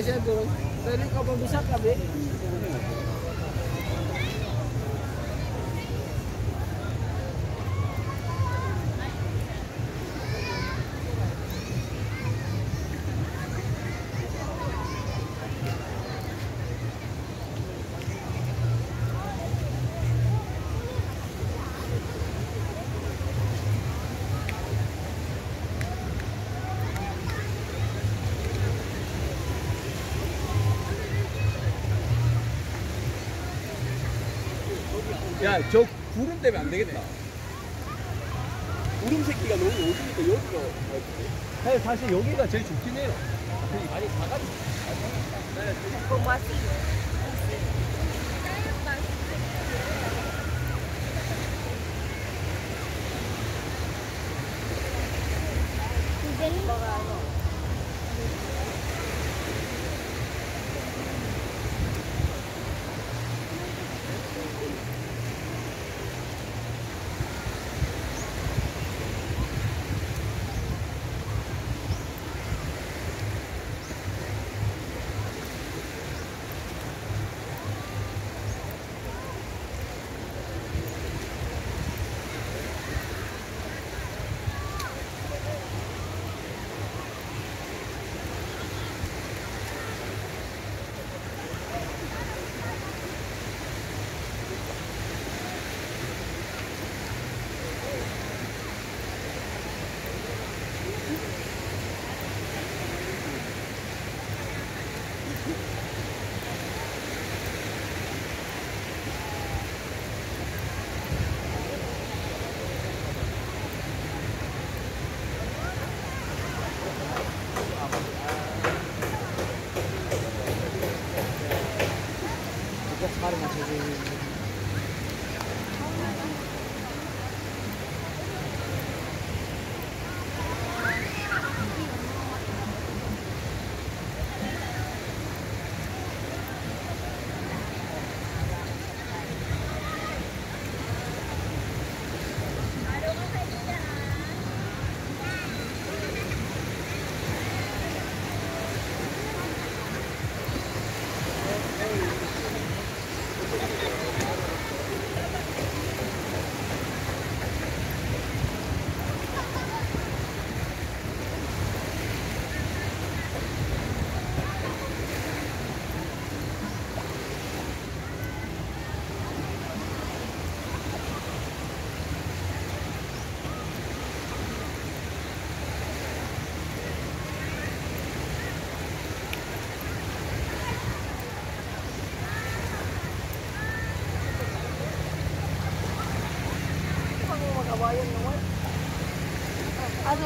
siya doon. Pwede ka pa bisa kabi. 야, 저 구름 때문에 안 되겠다. 구름 새끼가 너무 오니까 여기가. 사실, 사실 여기가 제일 좋긴 해요. 아니, 사가지. Como Las farmacias. As